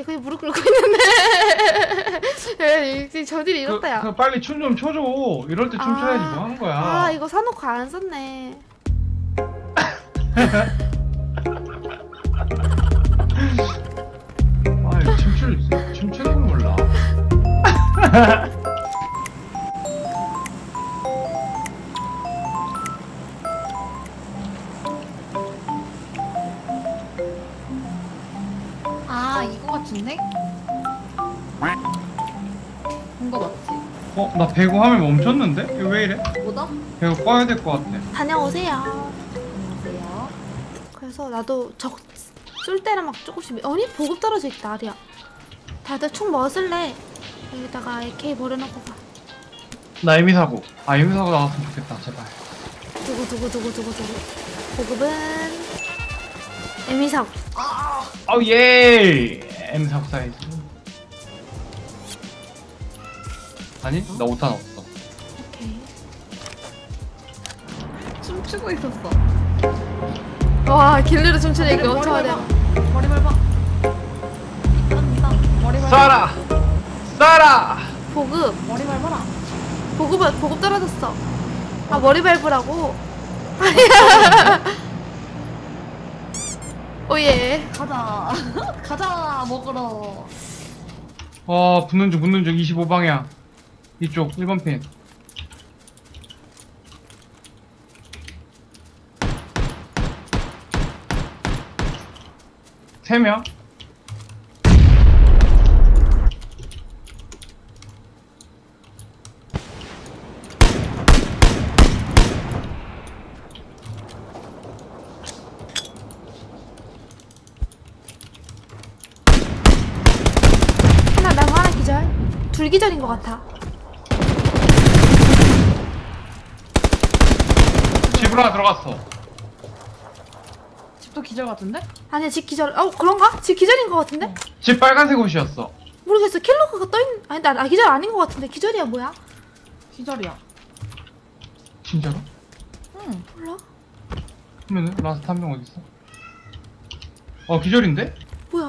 무릎 꿇고 있는데 에, 이제 저들이 그, 이렇다 야그 빨리 춤좀 춰줘. 이럴 때 춤춰야지 뭐 하는 거야. 아 이거 사놓고 안 썼네 아, 춤출 춤추는 건 몰라. 같은데? 이거 맞지? 어, 나 배구 화면 멈췄는데? 이거 왜 이래? 뭐다? 배구 꺼야 될 것 같아. 다녀오세요 안녕하세요. 그래서 나도 적 쏠 때는 막 조금씩 아니 보급 떨어져 있다 아리야 다들 총뭐 쓸래? 여기다가 AK 버려놓고 가나 에미 사고. 아, 에미 사고 나왔으면 좋겠다, 제발. 두구 두구 두구 두구 두구 보급은 에미사고 아우 예! 에미 사고 사이즈. 아니, 나 5탄 없어. 오케이 춤추고 있었어. 와 길르르 춤추니까 머리 엄청 밟아. 머리 밟아. 머리 밟아. 쏴라! 쏴라! 보급 머리 밟아라. 보급 보급 떨어졌어 아 머리 밟으라고 오예 가자. 가자 먹으러. 어, 붙는 중, 붙는 중, 25방향. 이쪽, 1번 핀. 세 명? 하나 나무 하나 기절 둘 기절인 것 같아 집으로 하나 들어갔어. 집도 기절 같은데? 아니야 집 기절 어 그런가? 집 기절인 것 같은데? 집 빨간색 옷이었어. 모르겠어 kill log가 떠있는 아니 나, 나 기절 아닌 것 같은데 기절이야 뭐야? 기절이야. 진짜로? 응. 몰라 그러면은 last 한 명 어딨어? 어, 기절인데?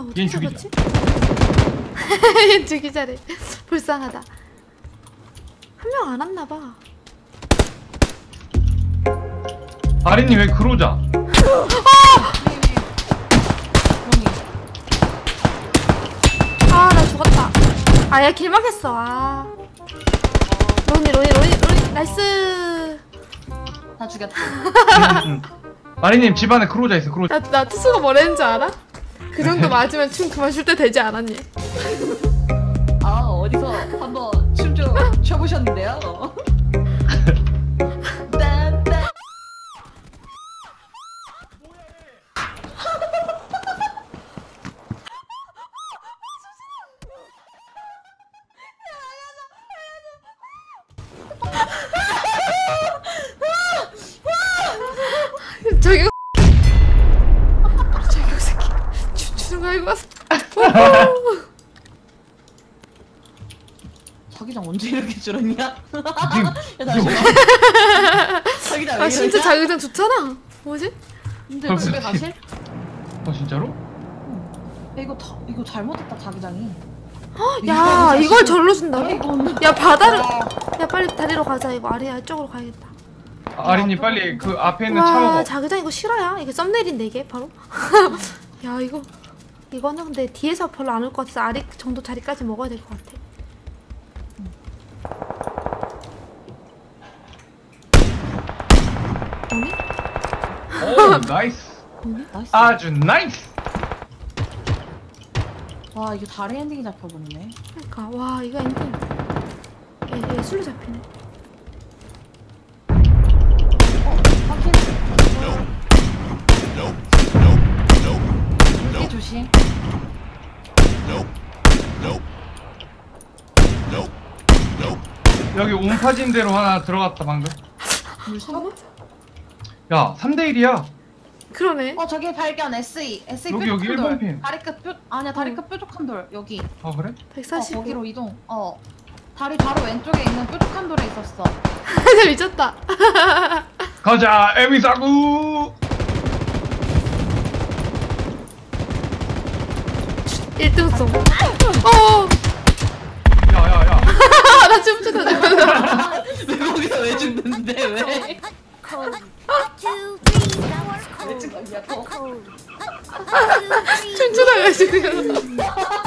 뭐야 어떻게 잡았지? 얘 죽이자래 불쌍하다 한 명 안 왔나봐 아린님 왜 그러자? 아 나 죽었다 아야 길막했어 아 로니 로니 로니 로니 나이스 다 죽였다. 응, 응. 아린님 집안에 크로자 있어, 크로자. 나, 나 투수가 뭐라는 줄 알아? 그 정도 맞으면 춤 그만 출 때 되지 않았니? 아 어디서 한번 춤 좀 춰보셨는데요? 자기장 언제 이렇게 줄었냐? 야 다시 자기장 왜 아 진짜 이러냐? 자기장 좋잖아 뭐지? 근데 집에 가실? 어, 진짜로? 야, 이거 다, 이거 잘못했다 자기장이. 야 이걸 절로 준다고? 야 바다를 와. 야 빨리 다리로 가자 이거 아리야 이쪽으로 가야겠다 아, 아린님 빨리 그 앞에 있는 차와 먹어. 자기장 이거 싫어야 이게 썸네일인데 이게 바로 야 이거 이거는 근데 뒤에서 별로 안 올 것 같아서 아리 정도 자리까지 먹어야 될 것 같아 언니? 오, nice. Nice. 아주 nice. 와 이게 다른 엔딩이 잡혀버리네. 그러니까 와 이거 엔딩 얘, 얘 술로 잡히네 어 확인. 이게 조심. 여기 옴파진 대로 하나 들어갔다 방금. 물 써? 야, 3대 1이야. 그러네 어 저기 발견 SE SE 여기, 여기 뾰족한 일본 돌. 핀. 다리 끝 뾰, 아니야 다리 끝 뾰족한 돌 여기. 아, 그래? 어 145 거기로 이동. 어 다리 바로 왼쪽에 있는 뾰족한 돌에 있었어. 미쳤다 가자, 에미사구. 1등송. 어, 나 춤추다 죽었어. 왜 거기서 왜 죽는데 왜? 춤추다 죽었어.